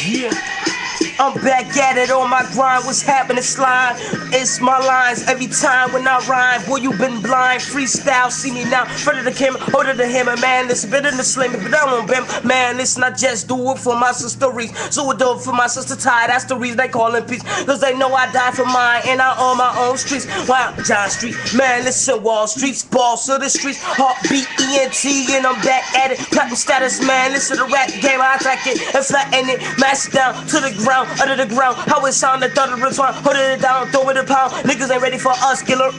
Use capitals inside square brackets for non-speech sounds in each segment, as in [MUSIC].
Yeah. I'm back at it on my grind. What's happening, slime? It's my lines every time when I rhyme. Boy, you been blind. Freestyle, see me now. Front of the camera, hold of the hammer, man. Listen, better than the slim. If I don't bim, man, listen, I just do it for my sisteries. So I do it for my sister Tye. That's the reason they call it peace. Cause they know I die for mine and I own my own streets. Wow, John Street, man, listen, Wall Street's boss of the streets. Heartbeat ENT, and I'm back at it. Platinum status, man. Listen to the rap game. I attack it and flatten it. Mash it down to the ground under the ground. How it sound, the thunder return, hold it down, throw it a pound. Niggas ain't ready for us, killer.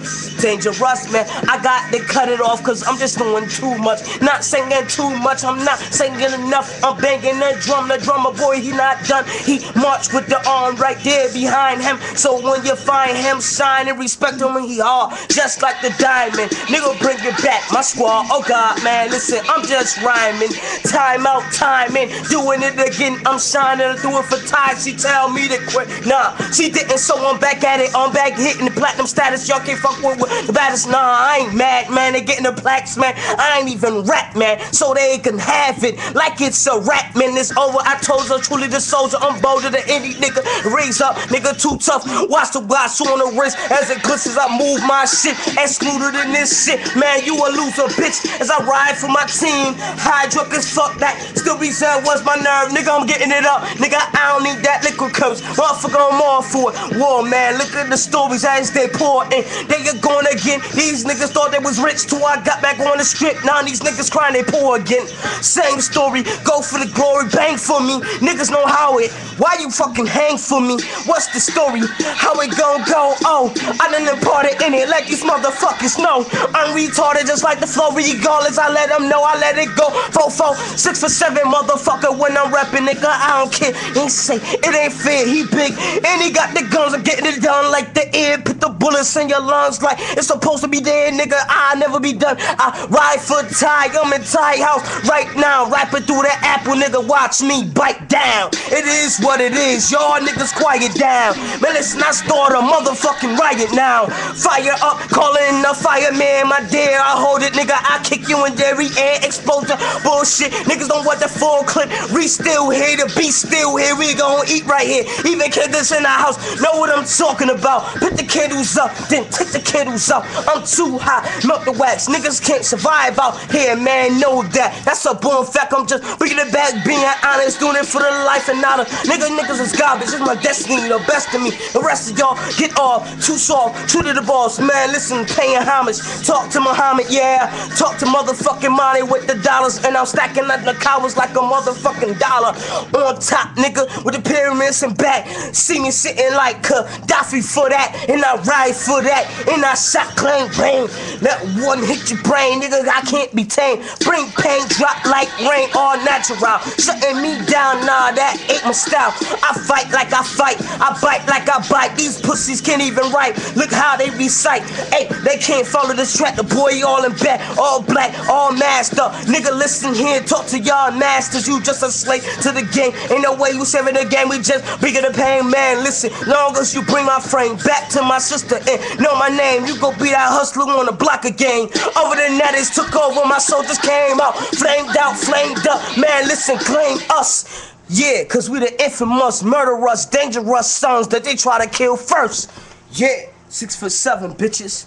Dangerous, man. I got to cut it off, cause I'm just doing too much. Not singing too much, I'm not singing enough. I'm banging the drum, the drummer boy, he not done. He marched with the arm right there behind him. So when you find him, shine and respect him when he hard, just like the diamond. Nigga, bring it back, my squad. Oh God, man, listen, I'm just rhyming. Time out, timing, doing it again. I'm shining, do it for Tye. Tell me to quit. Nah, she didn't, so I'm back at it. I'm back hitting the platinum status. Y'all can't fuck with, the baddest. Nah, I ain't mad, man. They getting the plaques, man. I ain't even rap, man. So they can have it like it's a rap, man. It's over. I told her, truly the soldier. I'm bolder than any nigga. Raise up, nigga, too tough. Watch the watch on the wrist as it glistens. I move my shit. Excluded in this shit, man. You a loser, bitch. As I ride for my team. High drunk as fuck that. Still be said, what's my nerve? Nigga, I'm getting it up. Nigga, I don't need coach. Motherfucker, I'm all for it. War, man. Look at the stories as they pour in. They are going again. These niggas thought they was rich till I got back on the strip. Now these niggas crying they poor again. Same story. Go for the glory. Bang for me. Niggas know how it. Why you fucking hang for me? What's the story? How it gon' go? Oh, I done imparted in it like these motherfuckers know. I'm retarded just like the flow. Regardless, I let them know. I let it go. Four, four, six for seven, motherfucker. When I'm rapping, nigga, I don't care. He say it ain't fair. He big and he got the guns. I'm getting it done like the air. Put the bullets in your lungs like it's supposed to be there, nigga. I never be done. I ride for Tye. I'm in Tye house right now, rapping through the apple, nigga. Watch me bite down. It is what it is. Y'all niggas quiet down. Man, let's not start a motherfucking riot now. Fire up, calling the fireman, my dear. I hold it, nigga. I kick you in dairy air explosion. Bullshit, niggas don't want the full clip. We still here, to be still here. We gon' eat right here. Even kids in the house know what I'm talking about. Put the candles up, then take the candles up. I'm too hot, melt the wax. Niggas can't survive out here, man. Know that. That's a born fact. I'm just bringing it back, being honest, doing it for the life and not a nigga. Niggas is garbage. It's my destiny, the best of me. The rest of y'all get off, too soft, true to the boss, man. Listen, paying homage. Talk to Muhammad, yeah. Talk to motherfucking money with the dollars, and I'm stacking up the cowards like a motherfucking dollar on top, nigga, with the pyramids and back. See me sitting like Gaddafi for that, and I ride for that, and I shot clean brain. Let one hit your brain, nigga. I can't be tamed. Bring pain, drop like rain, all natural. Shutting me down, nah, that ain't my style. I fight like I fight, I bite like I bite. These pussies can't even write. Look how they recite. Hey, they can't follow this track. The boy all in bed, all black, all masked up. Nigga, listen here, talk to y'all masters. You just a slave to the game. Ain't no way you saving the game. We just bigger the pain, man. Listen, long as you bring my frame back to my sister and know my name, you go be that hustler on the block again. Over the netties took over, my soldiers came out, flamed out, flamed up. Man, listen, claim us. Yeah, cause we the infamous, murderous, dangerous sons that they try to kill first. Yeah, six foot seven, bitches.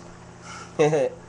[LAUGHS]